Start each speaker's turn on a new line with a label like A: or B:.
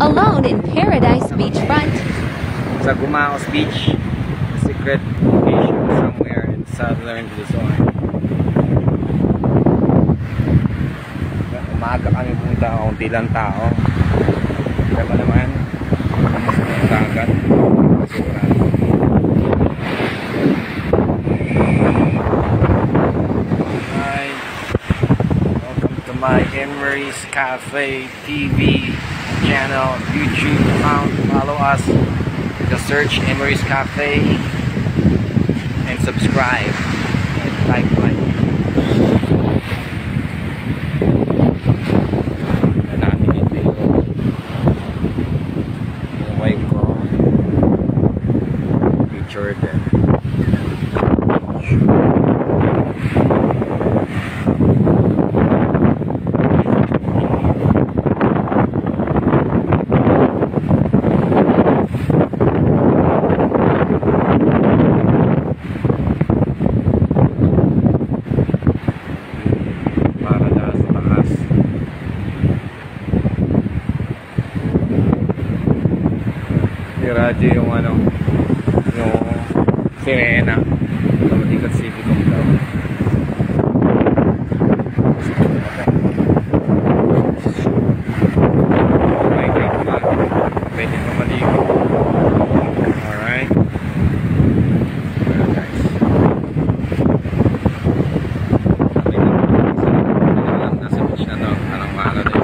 A: Alone in Paradise Beachfront.
B: Sa Gumaos Beach. Secret location somewhere in southern Luzon. Umaga kami punta, kaunti lang tao. Diba naman? Ang dagat. Basura. Hi. Welcome to my Emrys Cafe TV channel, YouTube. Found, follow us. Just search Emrys Cafe and subscribe and like radyo yung ano yung sirena Kamatikat City kong daw Ano, anong ano